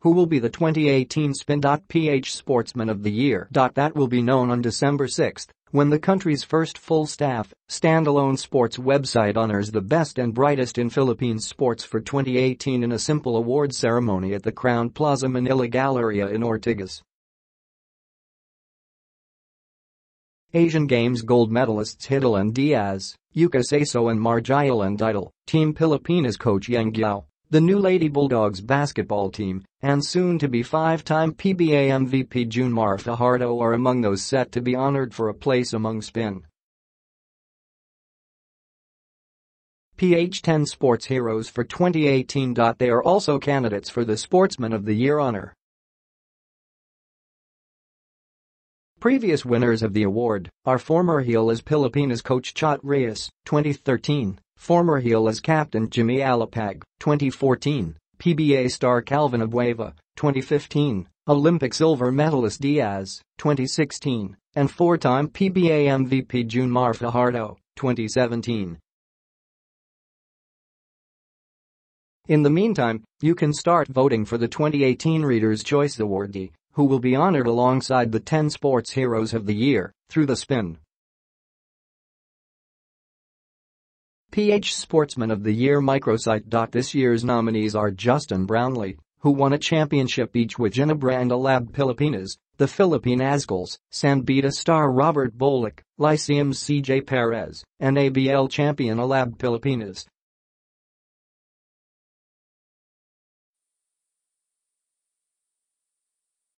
who will be the 2018 Spin.ph Sportsman of the Year. That will be known on December 6 when the country's first full-staff, standalone sports website honors the best and brightest in Philippines sports for 2018 in a simple award ceremony at the Crown Plaza Manila Galleria in Ortigas. Asian Games gold medalists Hidilyn Diaz, Yuka Saso and Margielyn Didal, Team Pilipinas coach Yeng Guiao, the NU Lady Bulldogs basketball team, and soon-to-be five-time PBA MVP June Mar Fajardo are among those set to be honored for a place among spin. PH10 Sports Heroes for 2018. They are also candidates for the Sportsman of the Year honor. Previous winners of the award are former Gilas Pilipinas coach Chot Reyes, 2013, Former Gilas captain Jimmy Alapag, 2014, PBA star Calvin Abueva, 2015, Olympic silver medalist Diaz, 2016, and four-time PBA MVP June Mar Fajardo, 2017. In the meantime, you can start voting for the 2018 Reader's Choice Awardee, who will be honored alongside the 10 Sports Heroes of the Year, through the spin. PH Sportsman of the Year microsite. This year's nominees are Justin Brownlee, who won a championship each with Ginebra and Alab Pilipinas, the Philippine Azkals, San Beda star Robert Bolick, Lyceum's CJ Perez, and ABL champion Alab Pilipinas,